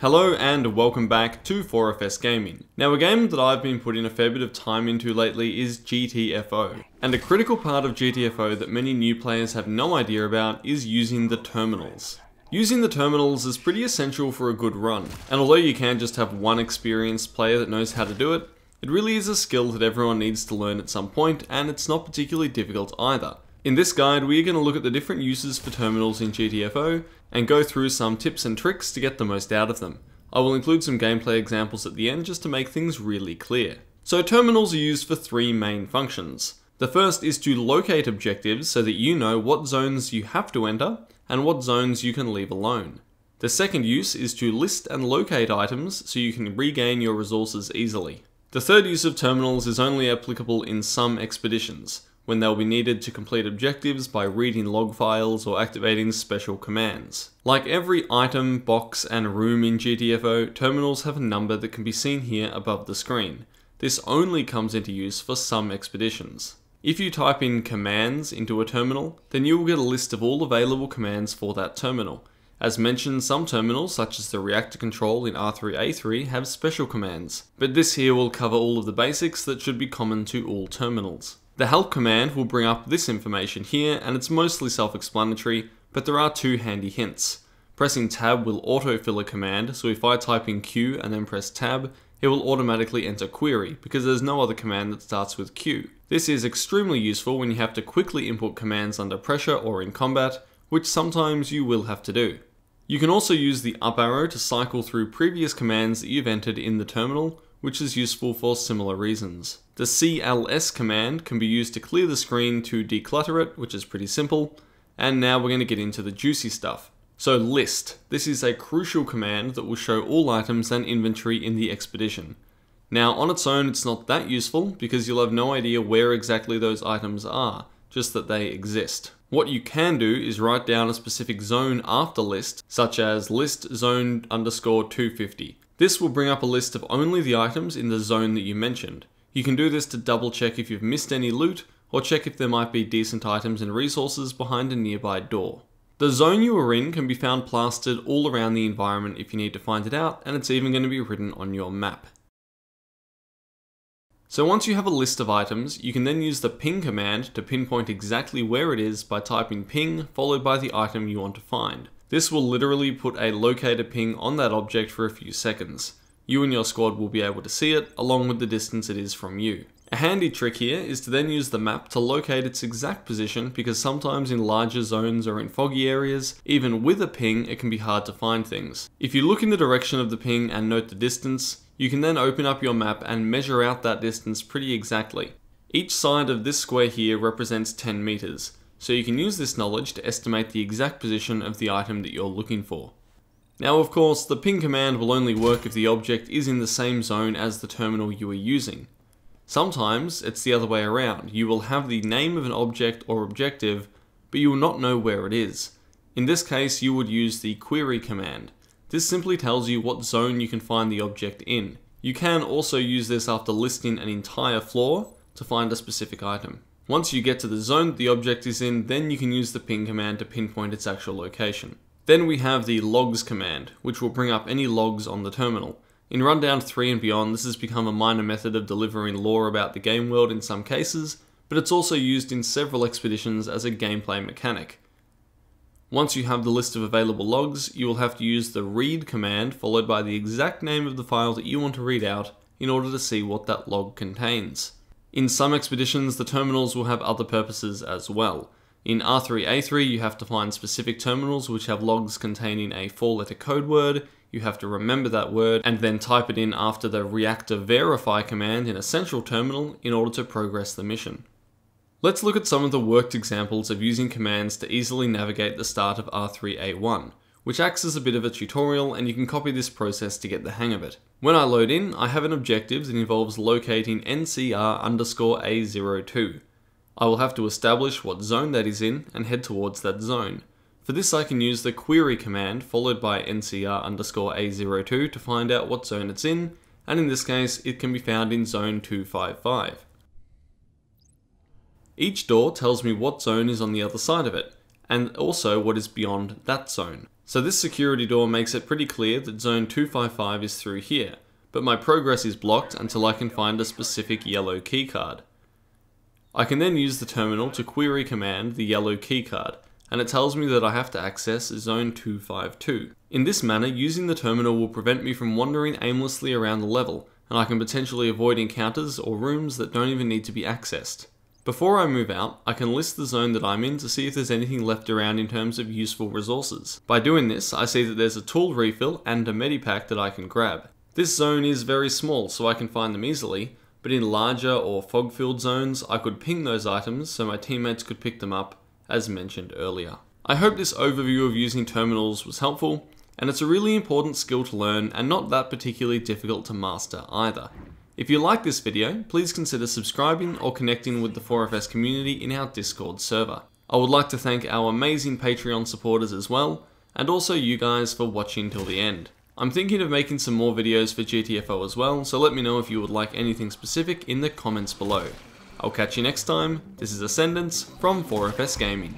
Hello and welcome back to 4FS Gaming. Now a game that I've been putting a fair bit of time into lately is GTFO. And a critical part of GTFO that many new players have no idea about is using the terminals. Using the terminals is pretty essential for a good run, and although you can just have one experienced player that knows how to do it, it really is a skill that everyone needs to learn at some point, and it's not particularly difficult either. In this guide, we are going to look at the different uses for terminals in GTFO, and go through some tips and tricks to get the most out of them. I will include some gameplay examples at the end just to make things really clear. So terminals are used for three main functions. The first is to locate objectives so that you know what zones you have to enter, and what zones you can leave alone. The second use is to list and locate items so you can regain your resources easily. The third use of terminals is only applicable in some expeditions, when they'll be needed to complete objectives by reading log files or activating special commands. Like every item, box, and room in GTFO, terminals have a number that can be seen here above the screen. This only comes into use for some expeditions. If you type in commands into a terminal, then you will get a list of all available commands for that terminal. As mentioned, some terminals, such as the reactor control in R3A3, have special commands, but this here will cover all of the basics that should be common to all terminals. The help command will bring up this information here, and it's mostly self-explanatory, but there are two handy hints. Pressing tab will autofill a command, so if I type in Q and then press tab, it will automatically enter query, because there's no other command that starts with Q. This is extremely useful when you have to quickly input commands under pressure or in combat, which sometimes you will have to do. You can also use the up arrow to cycle through previous commands that you've entered in the terminal, which is useful for similar reasons. The CLS command can be used to clear the screen to declutter it, which is pretty simple, and now we're going to get into the juicy stuff. So list. This is a crucial command that will show all items and inventory in the expedition. Now, on its own, it's not that useful because you'll have no idea where exactly those items are, just that they exist. What you can do is write down a specific zone after list, such as list zone underscore 250. This will bring up a list of only the items in the zone that you mentioned. You can do this to double check if you've missed any loot, or check if there might be decent items and resources behind a nearby door. The zone you are in can be found plastered all around the environment if you need to find it out, and it's even going to be written on your map. So once you have a list of items, you can then use the ping command to pinpoint exactly where it is by typing ping followed by the item you want to find. This will literally put a locator ping on that object for a few seconds. You and your squad will be able to see it, along with the distance it is from you. A handy trick here is to then use the map to locate its exact position because sometimes in larger zones or in foggy areas, even with a ping, it can be hard to find things. If you look in the direction of the ping and note the distance, you can then open up your map and measure out that distance pretty exactly. Each side of this square here represents 10 meters, so you can use this knowledge to estimate the exact position of the item that you're looking for. Now of course, the ping command will only work if the object is in the same zone as the terminal you are using. Sometimes it's the other way around, you will have the name of an object or objective, but you will not know where it is. In this case, you would use the query command. This simply tells you what zone you can find the object in. You can also use this after listing an entire floor to find a specific item. Once you get to the zone the object is in, then you can use the ping command to pinpoint its actual location. Then we have the logs command, which will bring up any logs on the terminal. In Rundown 3 and beyond, this has become a minor method of delivering lore about the game world in some cases, but it's also used in several expeditions as a gameplay mechanic. Once you have the list of available logs, you will have to use the read command followed by the exact name of the file that you want to read out in order to see what that log contains. In some expeditions, the terminals will have other purposes as well. In R3A3, you have to find specific terminals which have logs containing a four letter code word. You have to remember that word and then type it in after the reactor verify command in a central terminal in order to progress the mission. Let's look at some of the worked examples of using commands to easily navigate the start of R3A1, which acts as a bit of a tutorial and you can copy this process to get the hang of it. When I load in, I have an objective that involves locating NCR underscore A02. I will have to establish what zone that is in and head towards that zone. For this I can use the query command followed by NCR underscore A02 to find out what zone it's in, and in this case it can be found in zone 255. Each door tells me what zone is on the other side of it, and also what is beyond that zone. So this security door makes it pretty clear that zone 255 is through here, but my progress is blocked until I can find a specific yellow keycard. I can then use the terminal to query command the yellow keycard, and it tells me that I have to access zone 252. In this manner, using the terminal will prevent me from wandering aimlessly around the level, and I can potentially avoid encounters or rooms that don't even need to be accessed. Before I move out, I can list the zone that I'm in to see if there's anything left around in terms of useful resources. By doing this, I see that there's a tool refill and a medipack that I can grab. This zone is very small, so I can find them easily, but in larger or fog-filled zones, I could ping those items so my teammates could pick them up, as mentioned earlier. I hope this overview of using terminals was helpful, and it's a really important skill to learn and not that particularly difficult to master either. If you like this video, please consider subscribing or connecting with the 4FS community in our Discord server. I would like to thank our amazing Patreon supporters as well, and also you guys for watching till the end. I'm thinking of making some more videos for GTFO as well, so let me know if you would like anything specific in the comments below. I'll catch you next time, this is Ascendance from 4FS Gaming.